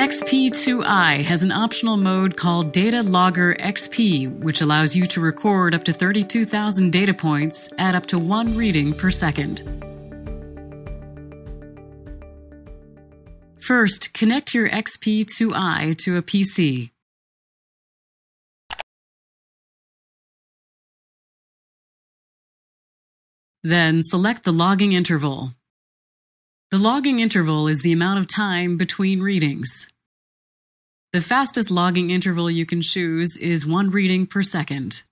XP2i has an optional mode called Data Logger XP, which allows you to record up to 32,000 data points at up to one reading per second. First, connect your XP2i to a PC. Then select the logging interval. The logging interval is the amount of time between readings. The fastest logging interval you can choose is one reading per second.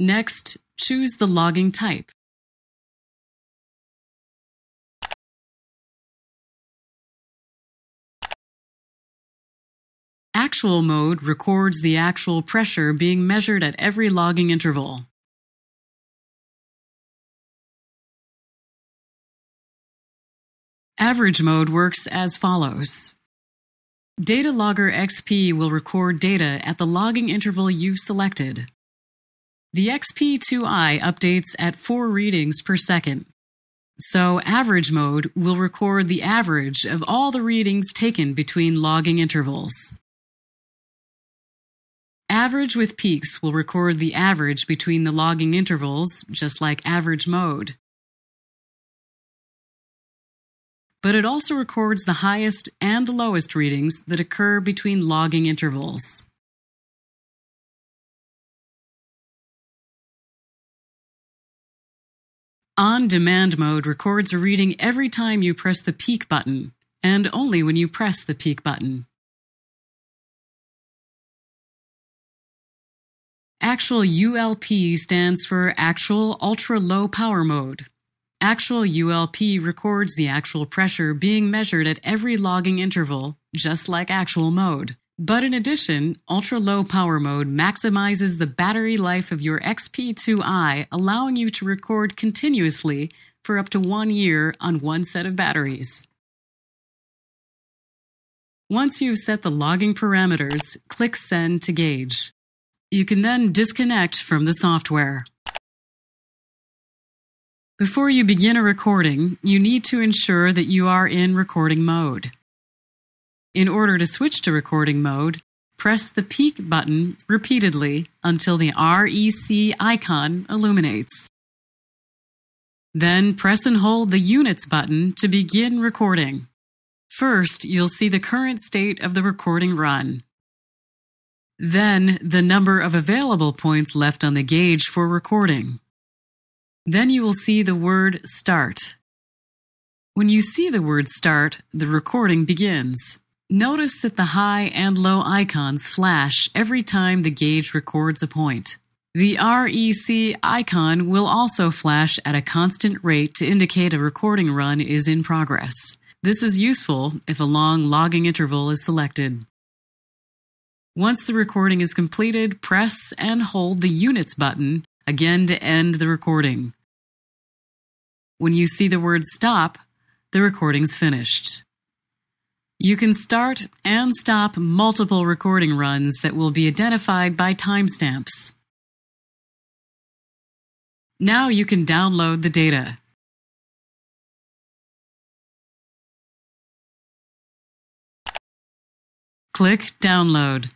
Next, choose the logging type. Actual mode records the actual pressure being measured at every logging interval. Average mode works as follows. Data Logger XP will record data at the logging interval you've selected. The XP2i updates at 4 readings per second. So average mode will record the average of all the readings taken between logging intervals. Average with peaks will record the average between the logging intervals, just like average mode. But it also records the highest and the lowest readings that occur between logging intervals. On-demand mode records a reading every time you press the peak button, and only when you press the peak button. Actual ULP stands for Actual Ultra Low Power Mode. Actual ULP records the actual pressure being measured at every logging interval, just like actual mode. But in addition, ultra low power mode maximizes the battery life of your XP2i, allowing you to record continuously for up to one year on one set of batteries. Once you've set the logging parameters, click Send to Gauge. You can then disconnect from the software. Before you begin a recording, you need to ensure that you are in recording mode. In order to switch to recording mode, press the peak button repeatedly until the REC icon illuminates. Then press and hold the Units button to begin recording. First, you'll see the current state of the recording run. Then, the number of available points left on the gauge for recording. Then you will see the word Start. When you see the word Start, the recording begins. Notice that the high and low icons flash every time the gauge records a point. The REC icon will also flash at a constant rate to indicate a recording run is in progress. This is useful if a long logging interval is selected. Once the recording is completed, press and hold the Units button again to end the recording. When you see the word stop, the recording's finished. You can start and stop multiple recording runs that will be identified by timestamps. Now you can download the data. Click Download.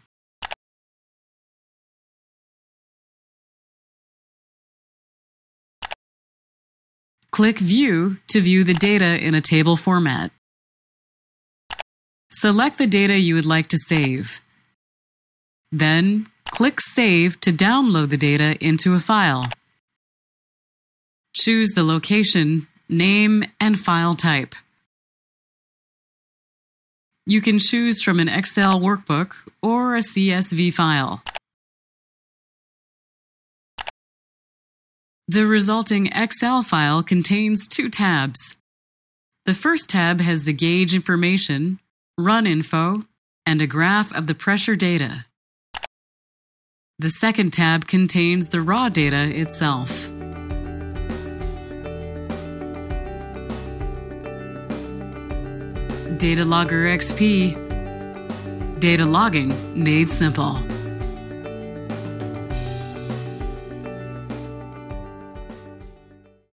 Click View to view the data in a table format. Select the data you would like to save. Then, click Save to download the data into a file. Choose the location, name, and file type. You can choose from an Excel workbook or a CSV file. The resulting Excel file contains two tabs. The first tab has the gauge information, run info, and a graph of the pressure data. The second tab contains the raw data itself. Data Logger XP Data logging made simple.